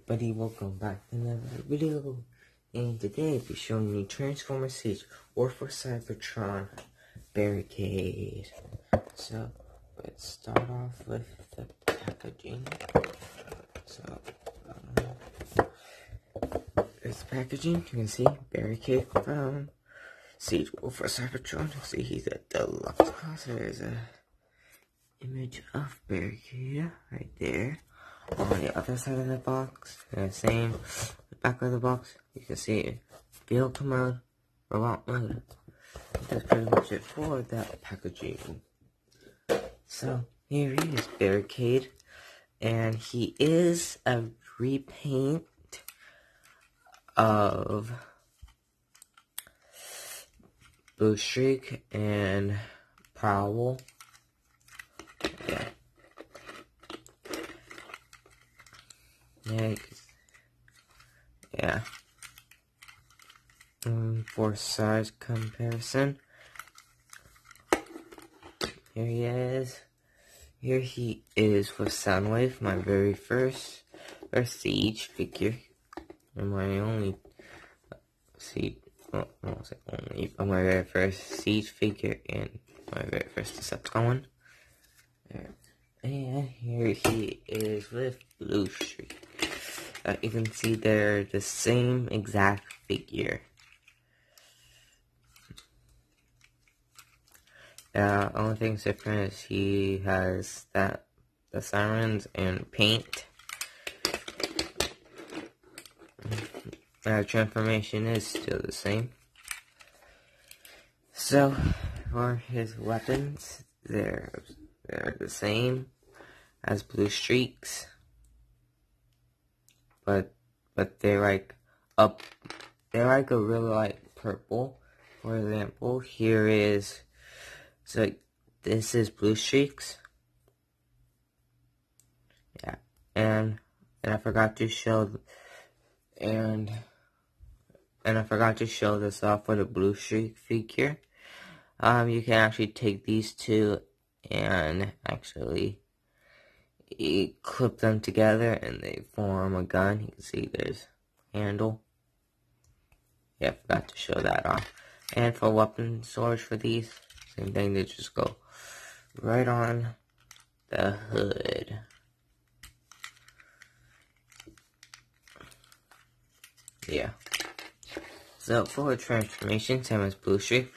everybody, welcome back to another video. And today I'll be showing you Transformer Siege War for Cybertron Barricade. So, let's start off with the packaging. So, um, it's packaging, you can see Barricade from Siege War for Cybertron. You see he's a deluxe class. There's a image of Barricade right there on the other side of the box, the same back of the box, you can see vehicle mode, robot mode. That's pretty much it for that packaging. So here he is, Barricade, and he is a repaint of Blue Streak and Prowl. Yeah. Yeah. Um, for size comparison. Here he is. Here he is with Soundwave, my very first, Siege figure. And my only Siege, well, I won't say only, but my very first Siege figure and my very first Decepticon one. And here he is with Blue Streak. Uh, you can see they're the same exact figure. Uh, only thing different is he has that the sirens and paint. Uh, transformation is still the same. So, for his weapons, they're they're the same as blue streaks. But but they're like up they're like a really light purple. For example, here is so this is blue streaks. Yeah. And and I forgot to show and and I forgot to show this off for the blue streak figure. Um, you can actually take these two and actually clip them together and they form a gun. You can see there's handle. Yeah, forgot to show that off. And for weapon storage for these, same thing, they just go right on the hood. Yeah. So for transformation, same as Blue Streak,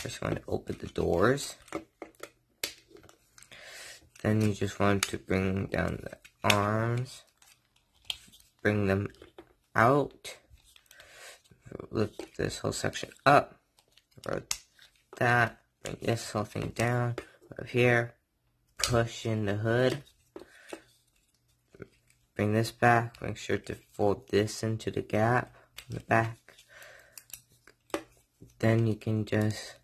just want to open the doors. Then you just want to bring down the arms, bring them out, lift this whole section up, Rotate that, bring this whole thing down, over here, push in the hood, bring this back, make sure to fold this into the gap in the back. Then you can just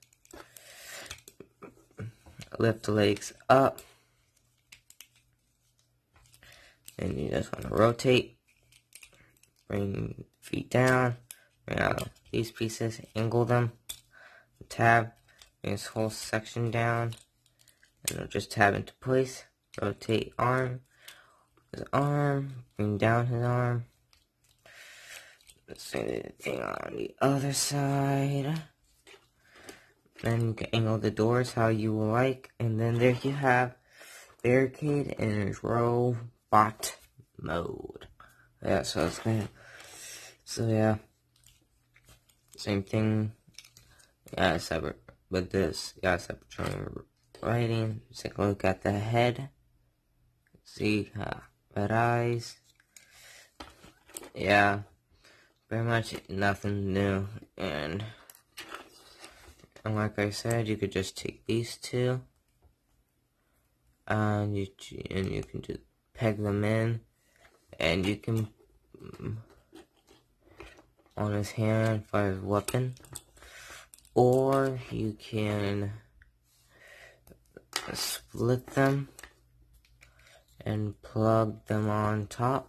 lift the legs up and you just want to rotate, bring feet down, bring out these pieces, angle them, tab, bring this whole section down, and it'll just tab into place, rotate arm, his arm, bring down his arm, same thing on the other side. Then you can angle the doors how you like, and then there you have barricade and row bot mode. Yeah, so it's gonna, so yeah, same thing. Yeah, separate with this. Yeah, separate writing. Take a look at the head. See, uh, red eyes. Yeah, very much nothing new. And, and like I said, you could just take these two, and you and you can just peg them in, and you can mm, on his hand for his weapon, or you can split them and plug them on top.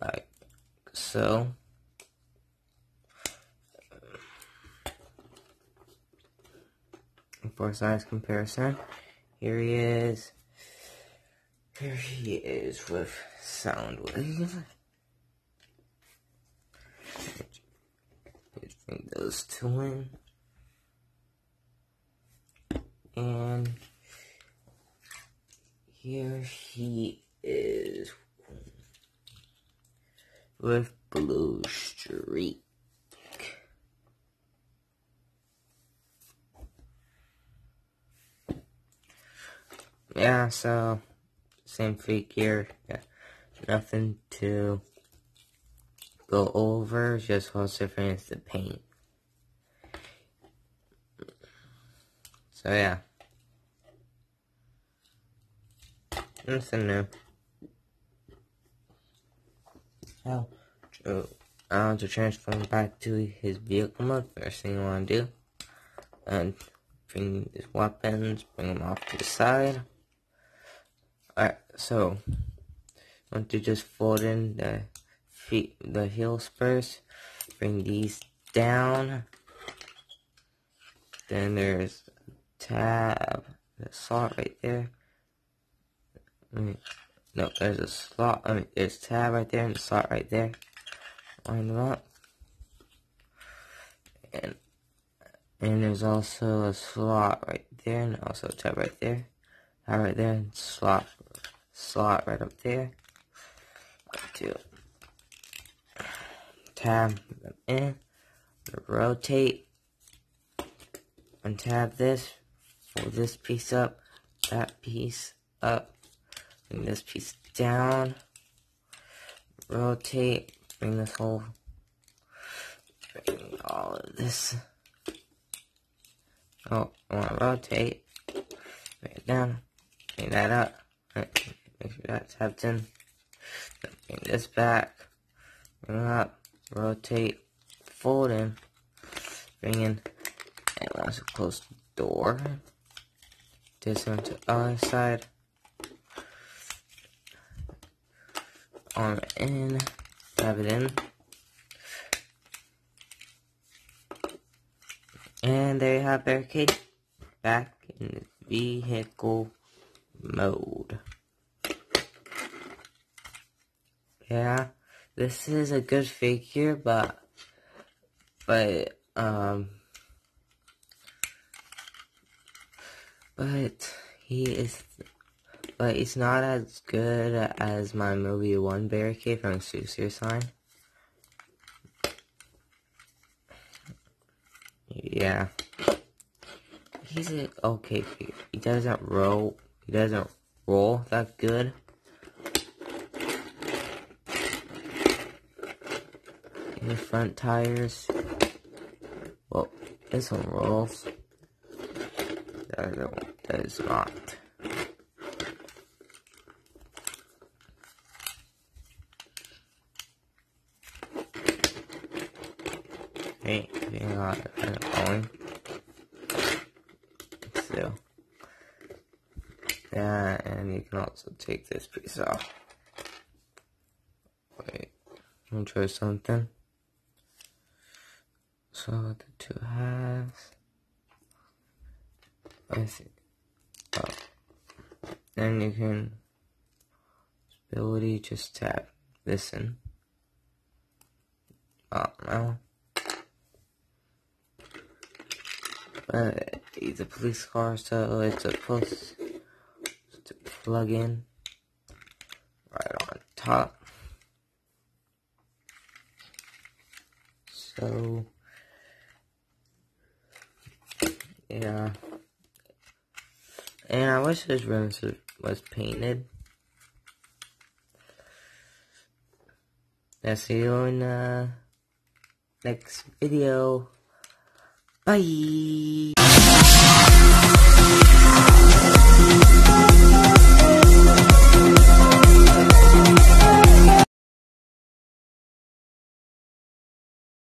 Like so. For size comparison. here he is. Here he is with Soundwave. Let's bring those two in. And here he is with Blue Streak. Yeah, so same figure. Yeah, nothing to go over. Just what's different is the paint. So yeah. Nothing new. Now, to, uh, to transform back to his vehicle mode, first thing you want to do, and bring his weapons, bring them off to the side. Alright, so, I want to just fold in the feet, the heels first, bring these down, then there's tab, the slot right there, no, there's a slot, I mean, there's tab right there and a slot right there, line them up, and, and there's also a slot right there, and also a tab right there, tab right there, and slot slot right up there. To tab them in, rotate, untab this, fold this piece up, that piece up, bring this piece down, rotate, bring this whole, bring all of this. Oh, I want to rotate, bring it down, bring that up. Make sure that's tapped in. Bring this back. Bring up. Rotate. Fold in. Bring in. And also close the door. This one to the other side. Arm in. Tap it in. And there you have barricade back in vehicle mode. Yeah, this is a good figure, but, but, um, but he is, but he's not as good as my movie One Barricade from Suicide Sign. Yeah. He's a okay figure. He doesn't roll, he doesn't roll that good. The front tires. Well, this one rolls. The other one does not. Hey, you it kind. So, yeah, and you can also take this piece off. Wait, I'm try something. So the two halves. I see. Oh. Then you can ability just tap this in. Oh no. But it's a police car, so it's a plus to plug in right on top. So Yeah. And I wish this room was painted. I'll see you in the next video. Bye!